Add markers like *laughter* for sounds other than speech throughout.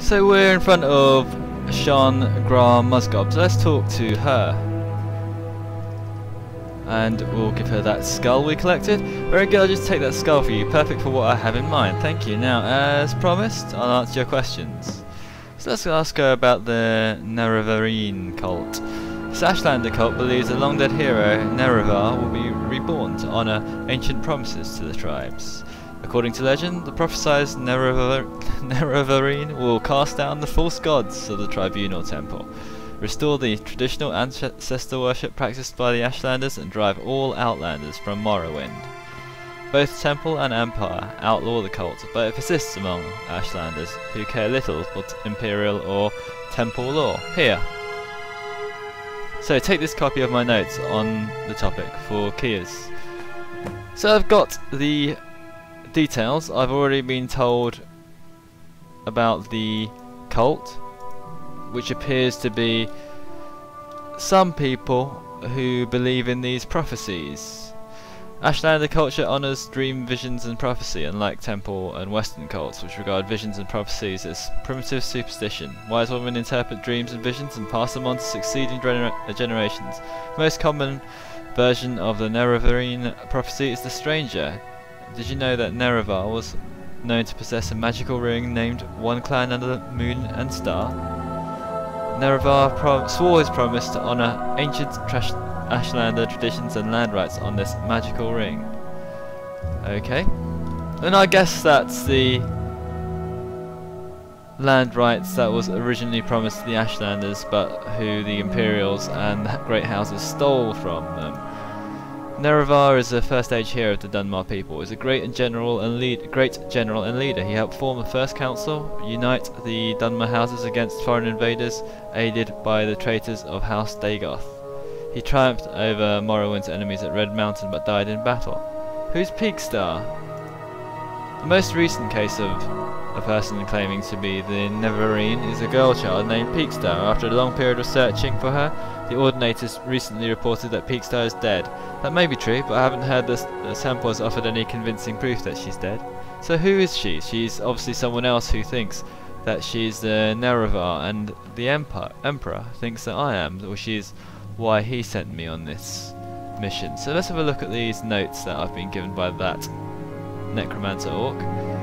So we're in front of Sean Graham Musgob, so let's talk to her. And we'll give her that skull we collected. Very good, I'll just take that skull for you, perfect for what I have in mind. Thank you. Now, as promised, I'll answer your questions. So let's ask her about the Nerevarine cult. This Ashlander cult believes the long dead hero Nerevar will be reborn to honour ancient promises to the tribes. According to legend, the prophesied *laughs* Nerevarine will cast down the false gods of the Tribunal Temple, restore the traditional ancestor worship practiced by the Ashlanders, and drive all Outlanders from Morrowind. Both Temple and Empire outlaw the cult, but it persists among Ashlanders, who care little for Imperial or Temple law. Here. So take this copy of my notes on the topic for Caius. So I've got the details. I've already been told about the cult, which appears to be some people who believe in these prophecies. Ashlander culture honours dream visions and prophecy, unlike Temple and Western cults, which regard visions and prophecies as primitive superstition. Wise women interpret dreams and visions and pass them on to succeeding gener generations. The most common version of the Nerevarine prophecy is the stranger. Did you know that Nerevar was known to possess a magical ring named One Clan Under the Moon and Star? Nerevar swore his promise to honour ancient Ashlander traditions and land rights on this magical ring. Okay. And I guess that's the land rights that was originally promised to the Ashlanders but who the Imperials and the Great Houses stole from them. Nerevar is the first age hero of the Dunmer people. Is a great general and lead, great general and leader. He helped form the first council, unite the Dunmer houses against foreign invaders, aided by the traitors of House Dagoth. He triumphed over Morrowind's enemies at Red Mountain, but died in battle. Who's Peakstar? The most recent case of a person claiming to be the Neverine is a girl child named Peakstar. After a long period of searching for her, the Ordinators recently reported that Peakstar is dead. That may be true, but I haven't heard the, the Temple has offered any convincing proof that she's dead. So who is she? She's obviously someone else who thinks that she's the Nerevar, and the Emperor thinks that I am, or she's why he sent me on this mission. So let's have a look at these notes that I've been given by that Necromancer Orc.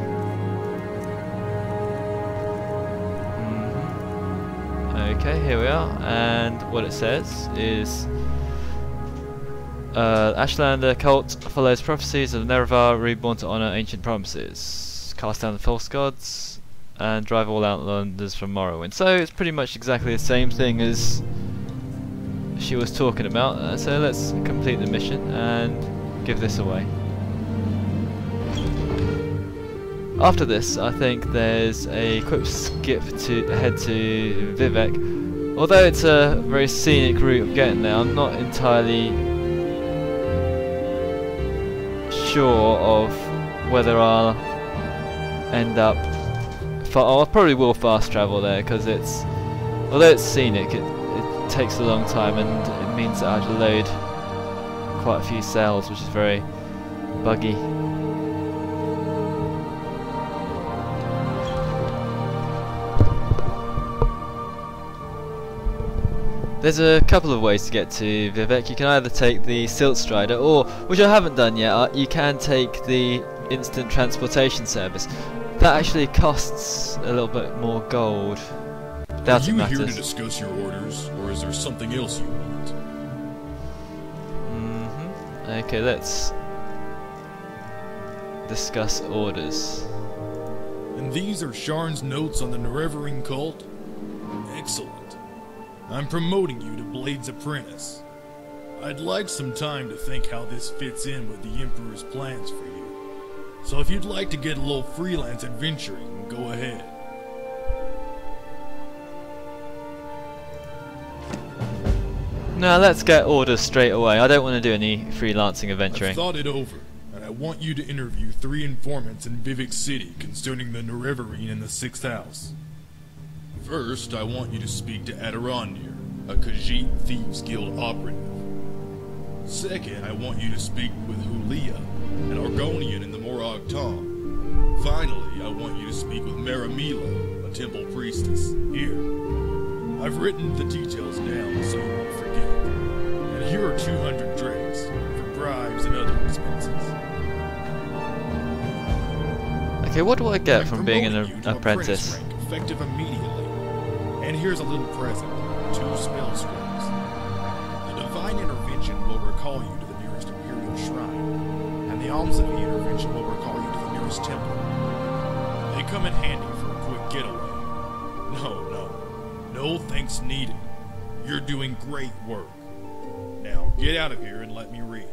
Okay, here we are, and what it says is uh, Ashlander cult follows prophecies of Nerevar reborn to honor ancient promises, cast down the false gods, and drive all outlanders from Morrowind. So it's pretty much exactly the same thing as she was talking about. Uh, so let's complete the mission and give this away. After this, I think there's a quick skip to head to Vivec. Although it's a very scenic route of getting there, I'm not entirely sure of whether I'll end up. I probably will fast travel there because it's, although it's scenic, it, it takes a long time and it means that I have to load quite a few cells, which is very buggy. There's a couple of ways to get to Vivec. You can either take the Silt Strider, or, which I haven't done yet, uh, you can take the instant transportation service. That actually costs a little bit more gold. Doubt Are you here to discuss your orders, or is there something else you want? Mm-hmm. Okay, let's discuss orders. And these are Sharn's notes on the Nerevarine cult? Excellent. I'm promoting you to Blade's Apprentice. I'd like some time to think how this fits in with the Emperor's plans for you. So if you'd like to get a little freelance adventuring, go ahead. Now let's get orders straight away. I don't want to do any freelancing adventuring. I've thought it over, and I want you to interview three informants in Vivec City concerning the Nerevarine in the Sixth House. First, I want you to speak to Addhiranirr, a Khajiit Thieves Guild operative. Second, I want you to speak with Huleeya, an Argonian in the Morag Tong. Finally, I want you to speak with Mehra Milo, a temple priestess. Here. I've written the details down so you won't forget. And here are 200 drakes for bribes and other expenses. Okay, what do I get I'm from being an promoting you to apprentice? rank, effective immediately. And here's a little present. Two spell scrolls. The divine intervention will recall you to the nearest imperial shrine, and the Almsivi Intervention will recall you to the nearest temple. They come in handy for a quick getaway. No, no. No thanks needed. You're doing great work. Now get out of here and let me read.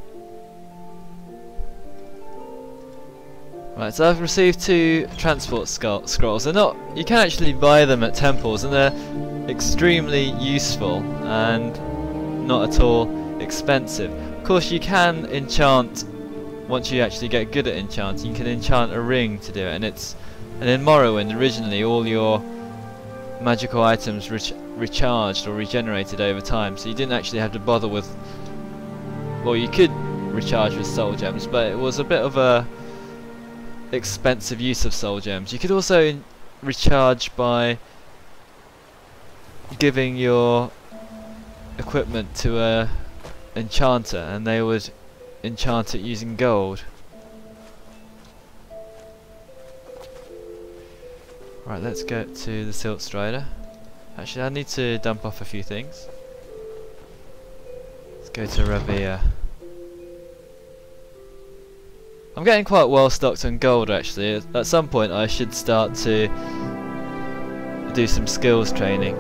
Right, so I've received two transport scrolls. They're not. You can actually buy them at temples, and they're extremely useful and not at all expensive. Of course, you can enchant once you actually get good at enchanting. You can enchant a ring to do it, and it's. And in Morrowind, originally, all your magical items rech recharged or regenerated over time, so you didn't actually have to bother with. Well, you could recharge with soul gems, but it was a bit of a expensive use of soul gems. You could also recharge by giving your equipment to a enchanter and they would enchant it using gold. Right, let's go to the Silt Strider. Actually, I need to dump off a few things. Let's go to Ra'Virr. I'm getting quite well stocked on gold actually. At- some point I should start to do some skills training.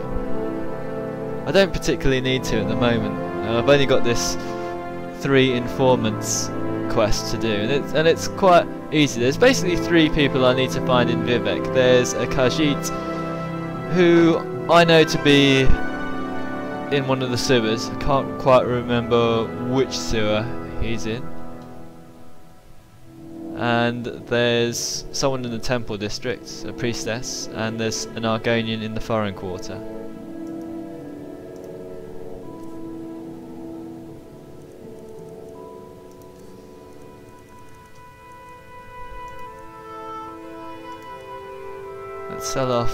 I don't particularly need to at the moment. Uh, I've only got this three informants quest to do and it's, and it's quite easy. There's basically three people I need to find in Vivec. There's a Khajiit who I know to be in one of the sewers. I can't quite remember which sewer he's in and there's someone in the temple district, a priestess, and there's an Argonian in the foreign quarter. Let's sell off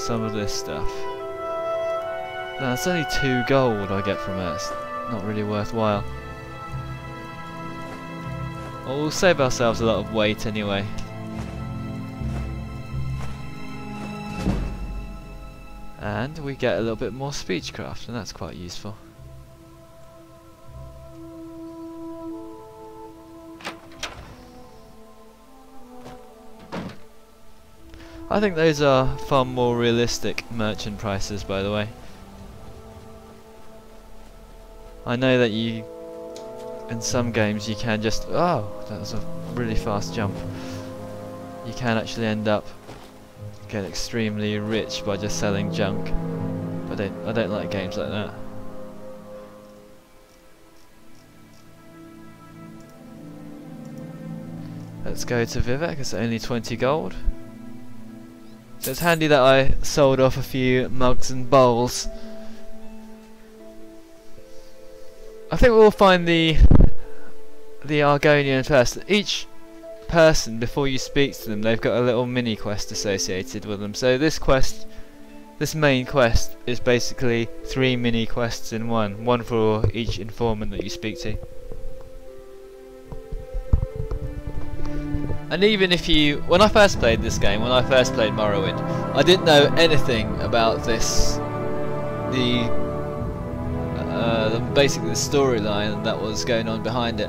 some of this stuff. No, it's only two gold I get from it. It's not really worthwhile. Well, we'll save ourselves a lot of weight anyway. And we get a little bit more speechcraft, and that's quite useful. I think those are far more realistic merchant prices, by the way. I know that you in some games you can just oh that was a really fast jump. You can actually end up get extremely rich by just selling junk. But I don't, I don't like games like that. Let's go to Vivec it's only 20 gold. So it's handy that I sold off a few mugs and bowls. I think we'll find the the Argonian first. Each person, before you speak to them, they've got a little mini quest associated with them. So this quest, this main quest, is basically three mini quests in one. One for each informant that you speak to. And even if you, when I first played this game, when I first played Morrowind, I didn't know anything about this, the uh, the, basically the storyline that was going on behind it.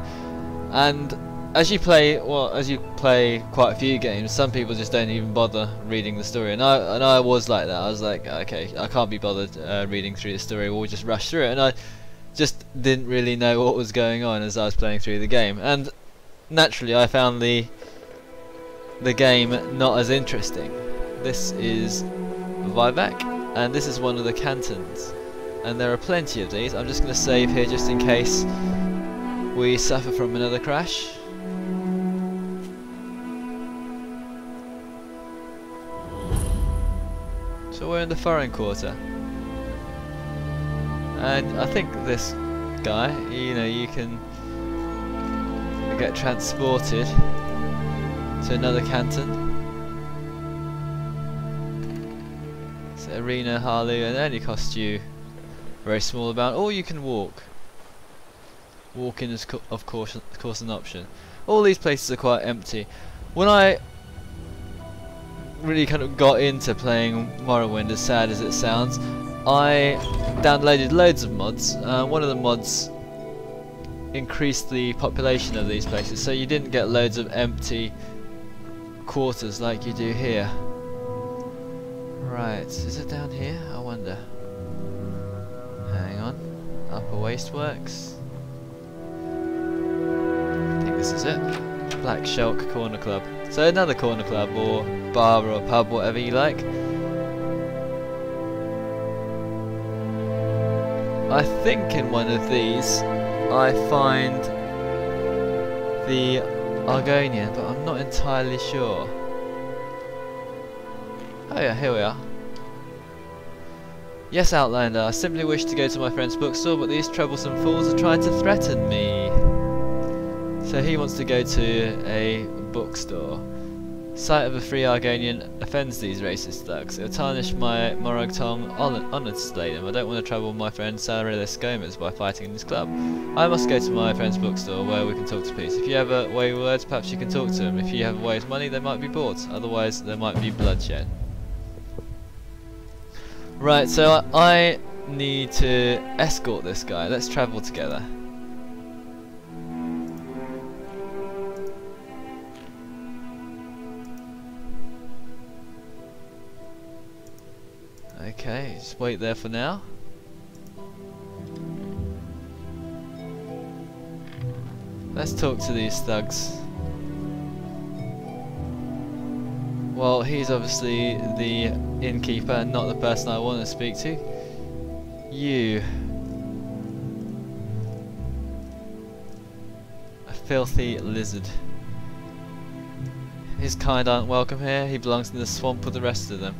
And as you play, well, as you play quite a few games, some people just don't even bother reading the story. And I, and I was like that. I was like, okay, I can't be bothered uh, reading through the story. We'll just rush through it. And I just didn't really know what was going on as I was playing through the game. And naturally, I found the the game not as interesting. This is Vivec, and this is one of the cantons and there are plenty of these. I'm just going to save here just in case we suffer from another crash. So we're in the foreign quarter. And I think this guy, you know, you can get transported to another canton. It's Arena, Hlaalu, and it only costs you a very small amount, or you can walk. Walking is co of course, of course an option. All these places are quite empty. When I really kind of got into playing Morrowind, as sad as it sounds, I downloaded loads of mods. Uh, one of the mods increased the population of these places, so you didn't get loads of empty quarters like you do here. Right, is it down here? I wonder. Hang on. Upper Wasteworks. I think this is it. Black Shalk Corner Club. So another corner club or bar or pub, whatever you like. I think in one of these I find the Argonian, but I'm not entirely sure. Oh yeah, here we are. Yes, Outlander, I simply wish to go to my friend's bookstore, but these troublesome fools are trying to threaten me. So he wants to go to a bookstore. Sight of a free Argonian offends these racist thugs. It'll tarnish my Morag Tong honour to slay them. I don't want to trouble my friend Saralis Gomez by fighting in this club. I must go to my friend's bookstore where we can talk to peace. If you have a way of words, perhaps you can talk to him. If you have a way of money, they might be bought. Otherwise, there might be bloodshed. Right, so I need to escort this guy. Let's travel together. Okay, just wait there for now. Let's talk to these thugs. Well, he's obviously the innkeeper, and not the person I want to speak to. You. A filthy lizard. His kind aren't welcome here, he belongs in the swamp with the rest of them.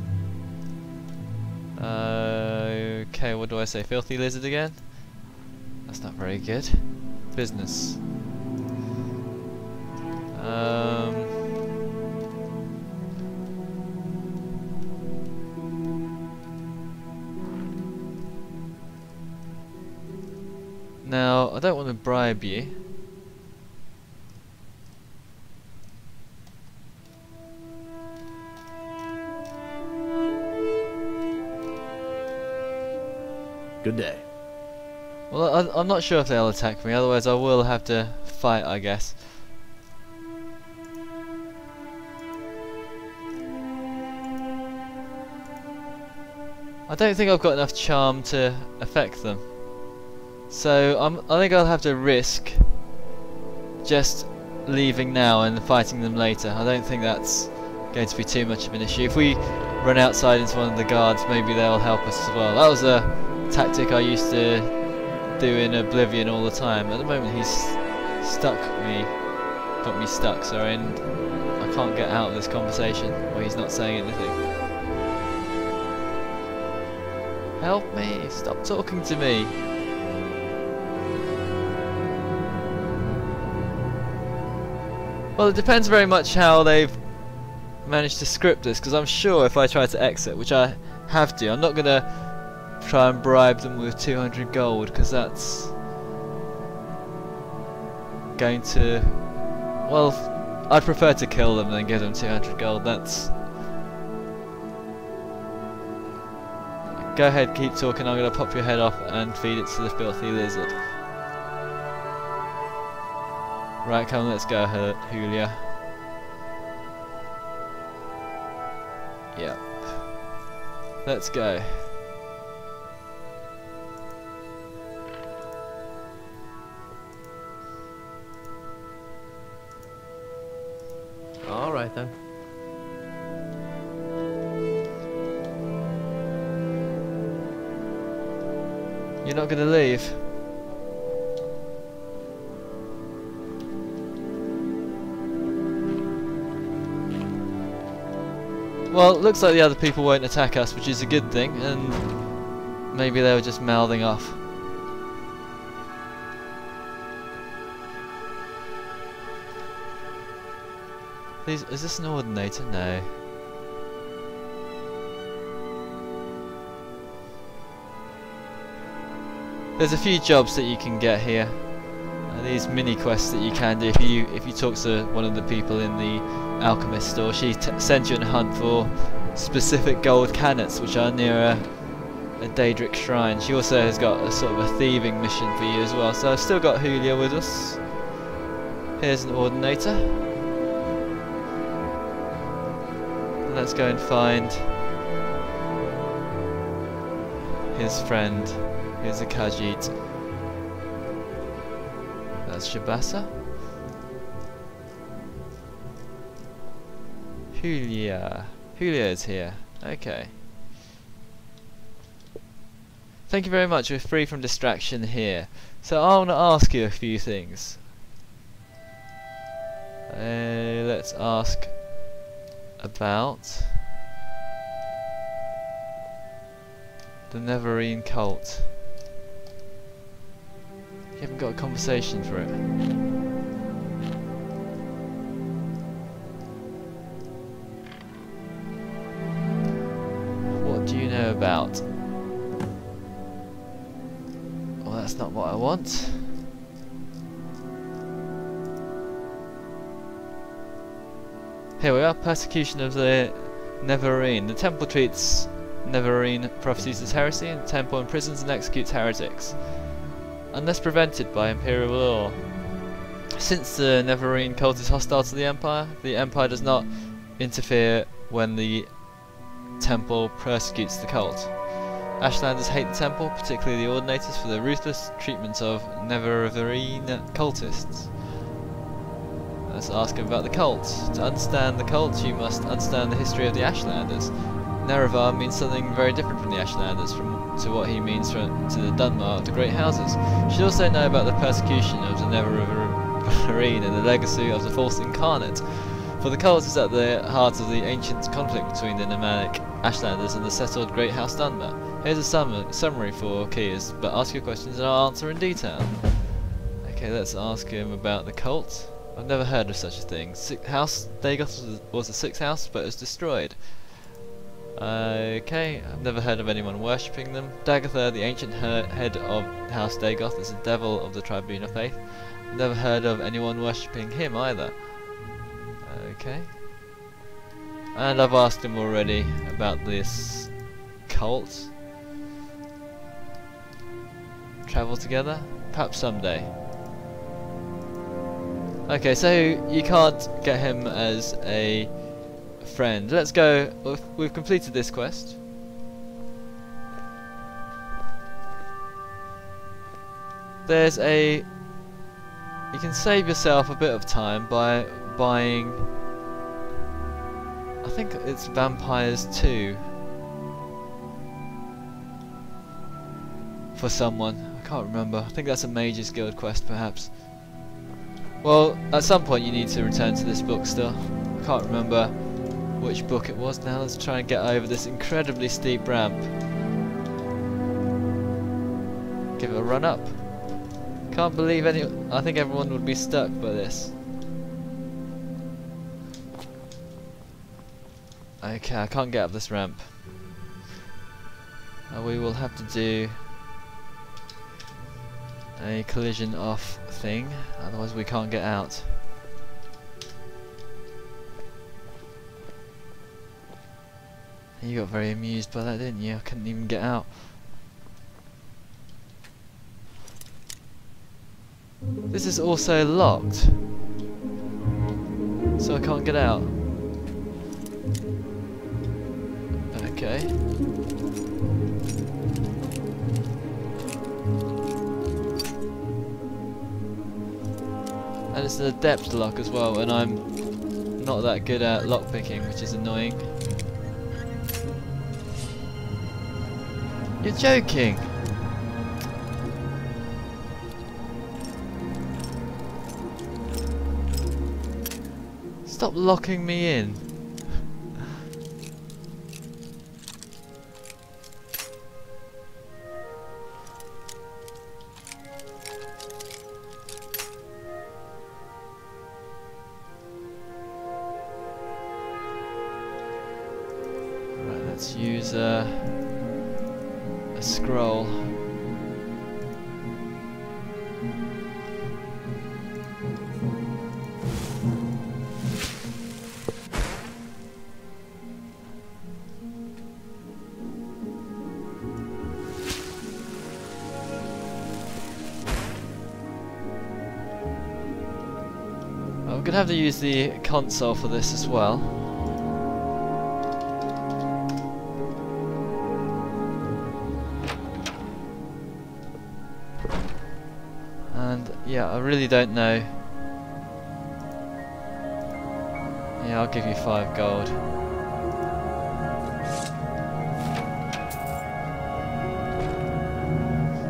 Uh, okay, what do I say? Filthy lizard again? That's not very good. Business. Um, now, I don't want to bribe you. Good day. Well, I'm not sure if they'll attack me, otherwise I will have to fight, I guess. I don't think I've got enough charm to affect them. So I'm, I think I'll have to risk just leaving now and fighting them later. I don't think that's going to be too much of an issue. If we run outside into one of the guards, maybe they'll help us as well. That was a tactic I used to do in Oblivion all the time. At the moment he's stuck me, got me stuck, sorry, and I can't get out of this conversation where he's not saying anything. Help me, stop talking to me. Well, it depends very much how they've managed to script this, because I'm sure if I try to exit, which I have to, I'm not going to try and bribe them with 200 gold, because that's going to... Well, I'd prefer to kill them than give them 200 gold, that's... Go ahead, keep talking, I'm to pop your head off and feed it to the filthy lizard. Right, come on, let's go, Julia. Yep. Let's go. Then. You're not gonna leave? Well, it looks like the other people won't attack us, which is a good thing, and maybe they were just mouthing off. Please, is this an ordinator? No. There's a few jobs that you can get here. And these mini quests that you can do if you if you talk to one of the people in the alchemist store, she sends you on a hunt for specific gold kanets which are near a, a Daedric shrine. She also has got a sort of a thieving mission for you as well. So I've still got Julia with us. Here's an ordinator. Let's go and find his friend, who's a Khajiit. That's Shabassa. Julia. Julia is here. Okay. Thank you very much. We're free from distraction here. So I want to ask you a few things. Uh, let's ask about the Neverine cult. You haven't got a conversation for it. What do you know about? Well, that's not what I want. Here we are, persecution of the Neverine. The temple treats Neverine prophecies as heresy, and the temple imprisons and executes heretics, unless prevented by imperial law. Since the Neverine cult is hostile to the Empire, the Empire does not interfere when the temple persecutes the cult. Ashlanders hate the temple, particularly the Ordinators, for their ruthless treatment of Neverine cultists. Ask him about the cult. To understand the cult, you must understand the history of the Ashlanders. Nerevar means something very different from the Ashlanders, from to what he means from, to the Dunmer of the Great Houses. You should also know about the persecution of the Neverine and the legacy of the false incarnate. For the cult is at the heart of the ancient conflict between the nomadic Ashlanders and the settled Great House Dunmer. Here's a sum summary for Caius, but ask your questions and I'll answer in detail. Okay, let's ask him about the cult. I've never heard of such a thing. Six house Dagoth was, the sixth house, but it was destroyed. Okay, I've never heard of anyone worshipping them. Dagoth Ur, the ancient head of House Dagoth, is the devil of the Tribunal Faith. I've never heard of anyone worshipping him either. Okay. And I've asked him already about this cult. Travel together? Perhaps someday. Okay, so you can't get him as a friend. Let's go. We've, completed this quest. There's a. You can save yourself a bit of time by buying. I think it's Vampires 2 for someone. I can't remember. I think that's a Mage's Guild quest, perhaps. Well, at some point you need to return to this book still. I can't remember which book it was now. Let's try and get over this incredibly steep ramp. Give it a run up. Can't believe any... I think everyone would be stuck by this. Okay, I can't get up this ramp. Uh, we will have to do a collision off thing, otherwise we can't get out. You got very amused by that, didn't you? I couldn't even get out. This is also locked. So I can't get out. Okay. And it's an adept lock as well, and I'm not that good at lockpicking, which is annoying. You're joking! Stop locking me in. Gonna have to use the console for this as well. And yeah, I really don't know. Yeah, I'll give you five gold.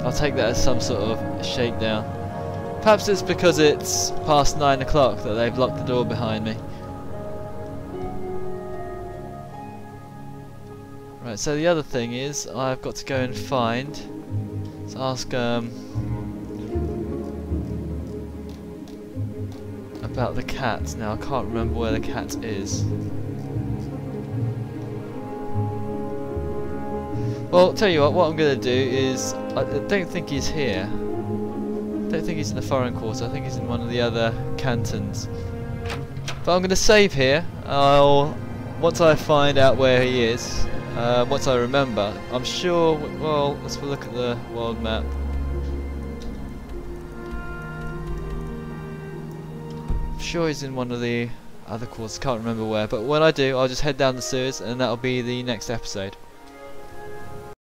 I'll take that as some sort of shakedown. Perhaps it's because it's past nine o'clock that they've locked the door behind me. Right, so the other thing is I've got to go and find. Let's ask um about the cat. Now I can't remember where the cat is. Well, tell you what, what I'm going to do is I don't think he's here. I don't think he's in the foreign quarter. I think he's in one of the other cantons. But I'm going to save here. I'll once I find out where he is. Uh, once I remember, I'm sure. Well, let's look at the world map. I'm sure he's in one of the other quarters. Can't remember where. But when I do, I'll just head down the sewers, and that'll be the next episode.